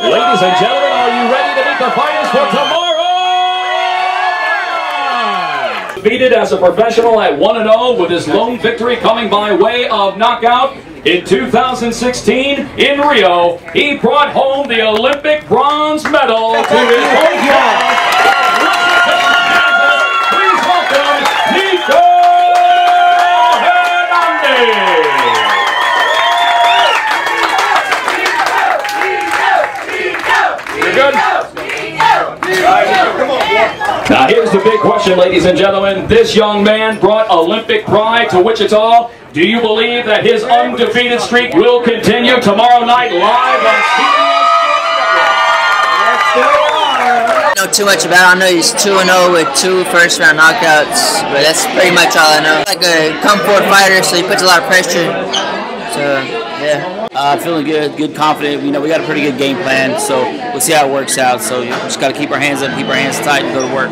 Ladies and gentlemen, are you ready to meet the fighters for tomorrow? Defeated as a professional at 1-0 with his lone victory coming by way of knockout in 2016 in Rio. He brought home the Olympic bronze medal You're good? Now here's the big question, ladies and gentlemen. This young man brought Olympic pride to Wichita. Do you believe that his undefeated streak will continue tomorrow night live on CBS? know too much about. I know he's two and zero with two first round knockouts, but that's pretty much all I know. Like a come forward fighter, so he puts a lot of pressure. So yeah. Uh, feeling good, good, confident. You know, we got a pretty good game plan, so we'll see how it works out. So you know, just got to keep our hands up, keep our hands tight, and go to work.